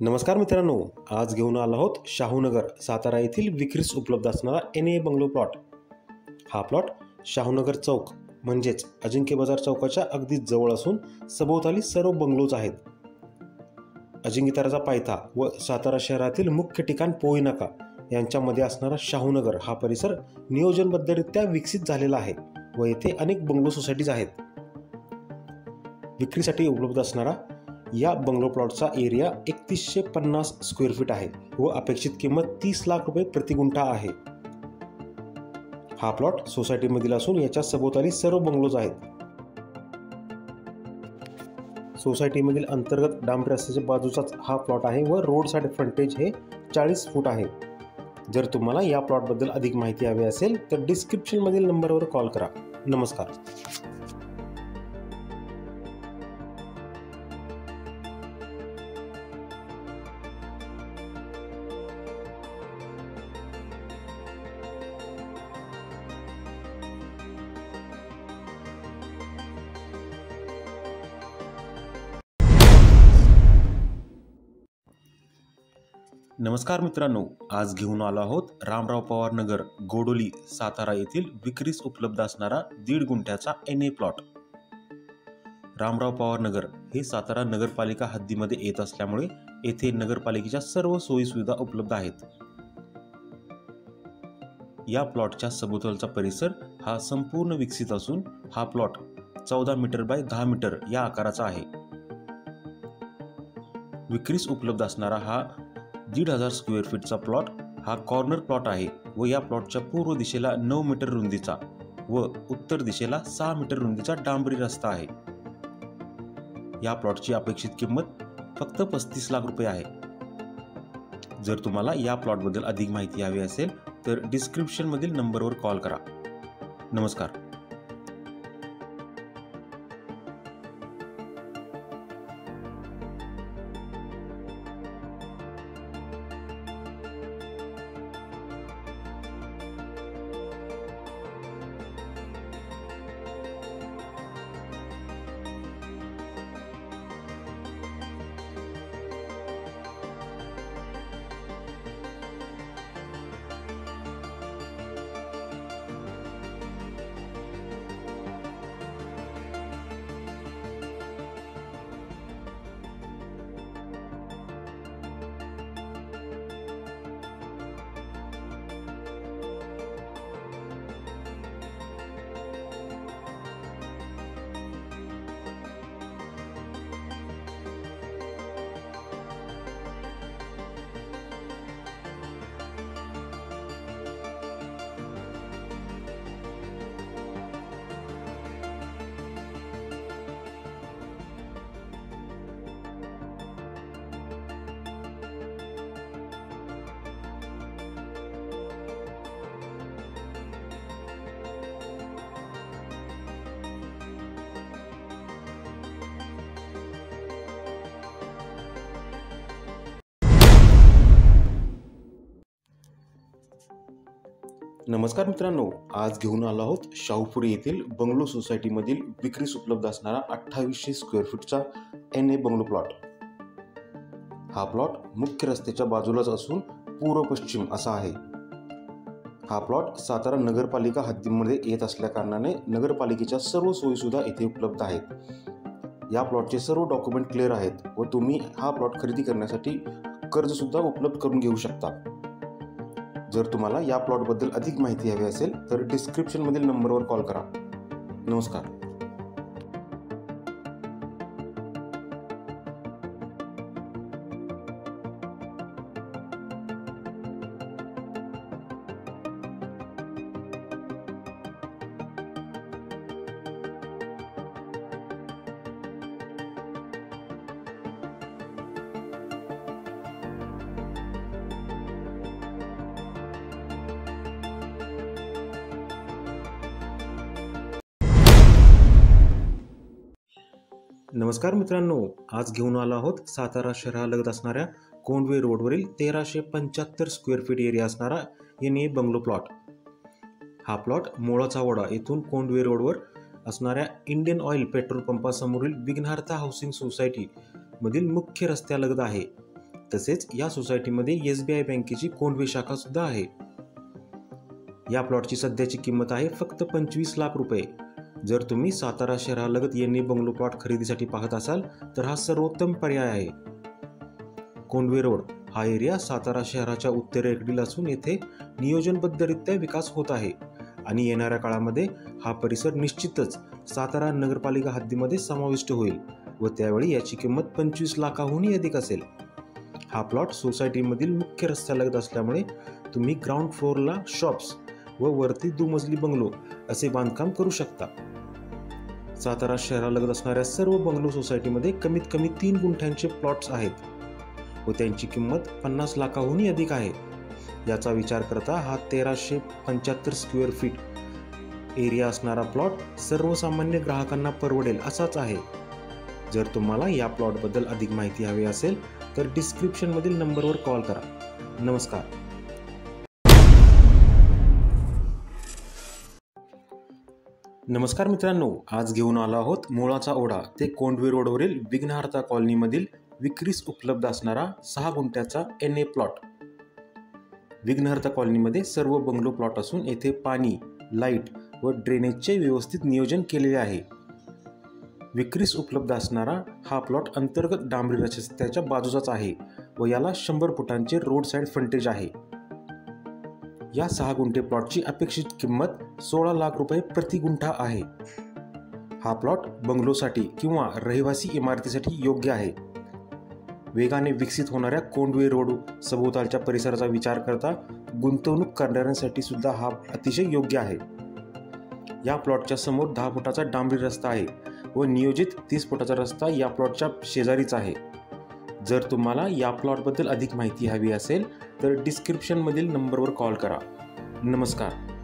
नमस्कार मित्रांनो आज घेऊन आलो आहोत शाहूनगर सातारा येथील विक्रीस उपलब्ध असणारा एन ए बंगलो प्लॉट हा प्लॉट शाहूनगर चौक म्हणजेच अजिंक्य बाजार चौकाच्या अगदी जवळ असून सभोवताली सर्व बंगलोज आहेत. अजिंक्यताराचा पायथा व सातारा शहरातील मुख्य ठिकाण पोईनाका यांच्यामध्ये असणारा शाहूनगर हा परिसर नियोजनबद्धरित्या विकसित झालेला आहे व येथे अनेक बंगलो सोसायटीज आहेत. विक्रीसाठी उपलब्ध असणारा या बंगलो प्लॉटचा एरिया एकतीसशे पन्नास स्क्वेअर फीट आहे व अपेक्षित किंमत तीस लाख रुपये प्रति गुंठा आहे. हा प्लॉट सोसायटीमधील असून याच्या सभोवताली सर्व बंगलोज आहेत. सोसायटीमधील अंतर्गत डांबरी रस्त्याच्या बाजूचाच हा प्लॉट आहे व रोड साईड फ्रंटेज हे चाळीस फूट आहे. जर तुम्हाला या प्लॉटबद्दल अधिक माहिती हवी असेल तर डिस्क्रिप्शनमधील नंबरवर कॉल करा. नमस्कार. नमस्कार मित्रांनो आज घेऊन आलो आहोत रामराव पवार नगर गोडोली सातारा येथील विक्रीस उपलब्ध असणारा दीड गुंठ्याचा N A plot Ramrao Pawar Nagar हे सातारा नगरपालिका हद्दीमध्ये येत असल्यामुळे येथे नगरपालिकेच्या सर्व सोयीसुविधा उपलब्ध आहेत. या प्लॉटच्या सभोवतालचा परिसर हा संपूर्ण विकसित असून हा प्लॉट चौदा मीटर बाय दहा मीटर या आकाराचा आहे. विक्रीस उपलब्ध असणारा हा दीड हजार स्क्वेअर फीटचा प्लॉट हा कॉर्नर प्लॉट आहे व या प्लॉटच्या पूर्व दिशेला नऊ मीटर रुंदीचा व उत्तर दिशेला सहा मीटर रुंदीचा डांबरी रस्ता आहे. या प्लॉटची अपेक्षित किंमत फक्त पस्तीस लाख रुपये आहे. जर तुम्हाला या प्लॉटबद्दल अधिक माहिती हवी असेल तर डिस्क्रिप्शनमधील नंबरवर कॉल करा. नमस्कार. नमस्कार मित्रांनो आज घेऊन आलो आहोत शाहूपुरी येथील बंगलो सोसायटीमधील विक्रीस उपलब्ध असणारा अठ्ठावीसशे स्क्वेअर फीटचा एन ए बंगलो प्लॉट हा प्लॉट मुख्य रस्त्याच्या बाजूलाच असून पूर्व पश्चिम असा आहे. हा प्लॉट सातारा नगरपालिका हद्दीमध्ये येत असल्याकारणाने नगरपालिकेच्या सर्व सोयीसुद्धा येथे उपलब्ध आहेत. या प्लॉटचे सर्व डॉक्युमेंट क्लिअर आहेत व तुम्ही हा प्लॉट खरेदी करण्यासाठी कर्जसुद्धा उपलब्ध करून घेऊ शकता. जर तुम्हाला या प्लॉटबद्दल अधिक माहिती हवी असेल तर डिस्क्रिप्शनमधील नंबरवर कॉल करा. नमस्कार. नमस्कार मित्रांनो आज घेऊन आलो आहोत सातारा शहरालगत असणाऱ्या कोंडवे रोडवरील तेराशे पंच्याहत्तर स्क्वेअर फीट एरिया असणारा एन ए बंगलो प्लॉट हा प्लॉट मोळाचा वडा येथून कोंडवे रोडवर असणाऱ्या इंडियन ऑइल पेट्रोल पंपासमोरील विघ्नार्था हाऊसिंग सोसायटी मधील मुख्य रस्त्यालगत आहे. तसेच या सोसायटीमध्ये एस बी आय बँकेची कोंडवे शाखा सुद्धा आहे. या प्लॉटची सध्याची किंमत आहे फक्त पंचवीस लाख रुपये. जर तुम्ही सातारा शहरालगत येणे बंगलो प्लॉट खरेदीसाठी पाहत असाल तर हा सर्वोत्तम पर्याय आहे. कोंडवे रोड हा एरिया सातारा शहराच्या उत्तरेकडील असून येथे नियोजनबद्धरित्या विकास होत आहे आणि येणाऱ्या काळामध्ये हा परिसर निश्चितच सातारा नगरपालिका हद्दीमध्ये समाविष्ट होईल व त्यावेळी याची किंमत पंचवीस लाखाहूनही अधिक असेल. हा प्लॉट सोसायटीमधील मुख्य रस्त्यालगत असल्यामुळे तुम्ही ग्राउंड फ्लोअरला शॉप्स व वरती दुमजली बंगलो असे बांधकाम करू शकता. सातारा शहरालगत असणाऱ्या सर्व बंगलो सोसायटीमध्ये कमीत कमी तीन गुंठ्यांचे प्लॉट्स आहेत व त्यांची किंमत पन्नास लाखाहूनही अधिक आहे. याचा विचार करता हा तेराशे पंच्याहत्तर स्क्वेअर फीट एरिया असणारा प्लॉट सर्वसामान्य ग्राहकांना परवडेल असाच आहे. जर तुम्हाला या प्लॉटबद्दल अधिक माहिती हवी असेल तर डिस्क्रिप्शनमधील नंबरवर कॉल करा. नमस्कार. नमस्कार मित्रांनो आज घेऊन आलो आहोत मुळाचा ओढा. ते कोंडवे रोडवरील विघ्नहार्ता कॉलनीमधील विक्रीस उपलब्ध असणारा सहा गुंठ्याचा एन ए प्लॉट विघ्नहर्ता कॉलनीमध्ये सर्व बंगलो प्लॉट असून येथे पाणी लाइट व ड्रेनेजचे व्यवस्थित नियोजन केलेले आहे. विक्रीस उपलब्ध असणारा हा प्लॉट अंतर्गत डांबरी रस्त्याच्या बाजूचाच आहे व याला शंभर फुटांचे रोड साईड फ्रंटेज आहे. या सहा गुंठे प्लॉटची अपेक्षित किंमत सोळा लाख रुपये प्रति गुंठा आहे. हा प्लॉट बंगलोसाठी किंवा रहिवासी इमारतीसाठी योग्य आहे. वेगाने विकसित होणाऱ्या कोंडवे रोड सभोवतालच्या परिसराचा विचार करता गुंतवणूक करणाऱ्यांसाठी सुद्धा हा अतिशय योग्य आहे. या प्लॉटच्या समोर दहा फुटाचा डांबरी रस्ता आहे व नियोजित तीस फुटाचा रस्ता या प्लॉटच्या शेजारीच आहे. जर तुम्हाला या प्लॉटबद्दल अधिक माहिती हवी असेल तर डिस्क्रिप्शनमधील नंबरवर कॉल करा. नमस्कार.